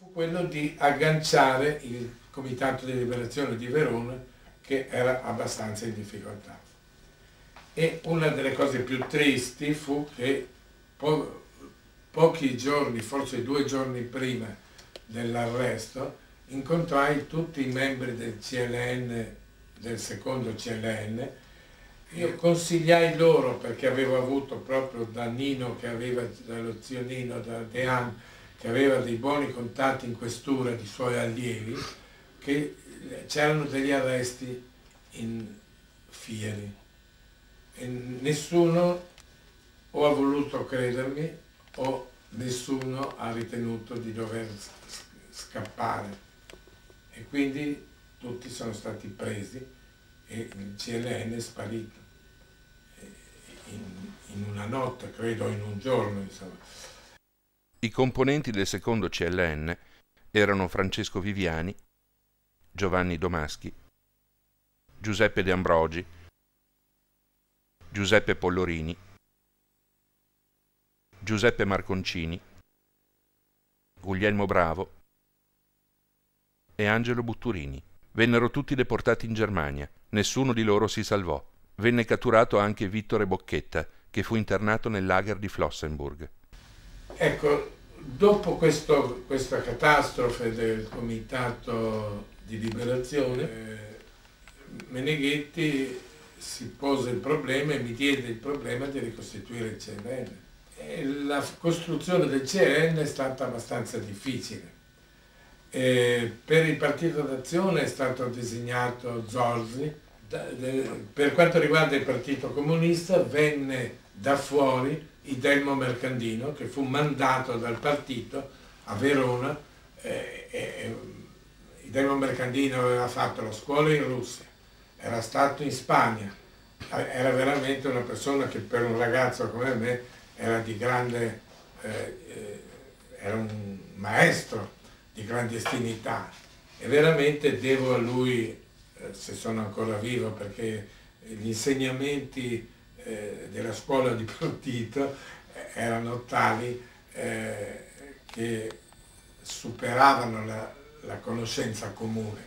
fu quello di agganciare il Comitato di Liberazione di Verona che era abbastanza in difficoltà. E una delle cose più tristi fu che po pochi giorni, forse due giorni prima dell'arresto, incontrai tutti i membri del CLN, del secondo CLN, io consigliai loro, perché avevo avuto proprio da Nino, che aveva, dallo zio Nino, da Dean, che aveva dei buoni contatti in questura di suoi allievi, che c'erano degli arresti in Fieri. E nessuno o ha voluto credermi o nessuno ha ritenuto di dover scappare. E quindi tutti sono stati presi e il CLN è sparito. In, in una notte, credo in un giorno, insomma. I componenti del secondo CLN erano Francesco Viviani, Giovanni Domaschi, Giuseppe De Ambrogi, Giuseppe Pollorini, Giuseppe Marconcini, Guglielmo Bravo e Angelo Butturini. Vennero tutti deportati in Germania, nessuno di loro si salvò. Venne catturato anche Vittore Bocchetta, che fu internato nel lager di Flossenburg. Ecco, dopo questo, questa catastrofe del Comitato di Liberazione, eh, Meneghetti si pose il problema e mi diede il problema di ricostituire il CRN. E la costruzione del CRN è stata abbastanza difficile. E per il Partito d'Azione è stato designato Zorzi, per quanto riguarda il Partito Comunista venne da fuori Idelmo Mercandino che fu mandato dal partito a Verona eh, eh, Idelmo Mercandino aveva fatto la scuola in Russia, era stato in Spagna, era veramente una persona che per un ragazzo come me era di grande, eh, eh era un maestro di clandestinità. E veramente devo a lui, eh, se sono ancora vivo, perché gli insegnamenti eh, della scuola di partito eh, erano tali eh, che superavano la, la conoscenza comune.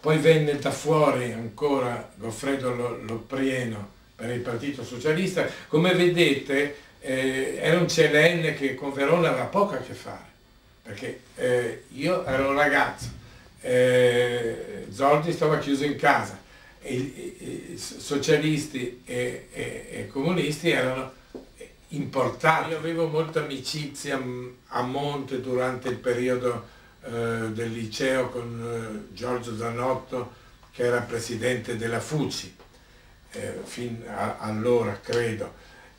Poi venne da fuori ancora Goffredo Loprieno per il Partito Socialista. Come vedete eh, era un CLN che con Verona aveva poco a che fare perché eh, io ero un ragazzo, eh, Zordi stava chiuso in casa, e, i socialisti e, e, e, comunisti erano importati. Io avevo molta amicizia a monte durante il periodo eh, del liceo con eh, Giorgio Zanotto che era presidente della FUCI, eh, fin a, allora credo,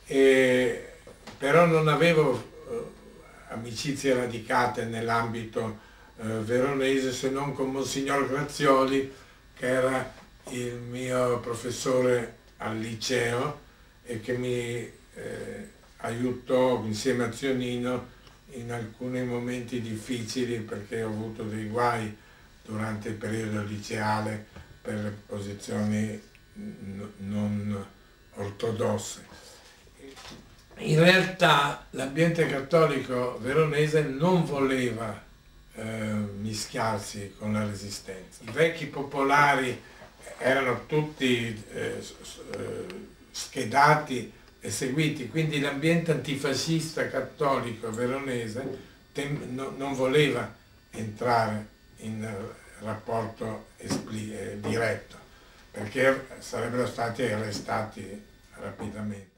però non avevo amicizie radicate nell'ambito eh, veronese se non con Monsignor Grazioli che era il mio professore al liceo e che mi eh, aiutò insieme a Zionino in alcuni momenti difficili perché ho avuto dei guai durante il periodo liceale per posizioni non ortodosse. In realtà l'ambiente cattolico veronese non voleva eh, mischiarsi con la resistenza. I vecchi popolari erano tutti eh, eh schedati e seguiti, quindi l'ambiente antifascista cattolico veronese no, non voleva entrare in rapporto eh, diretto, perché sarebbero stati arrestati rapidamente.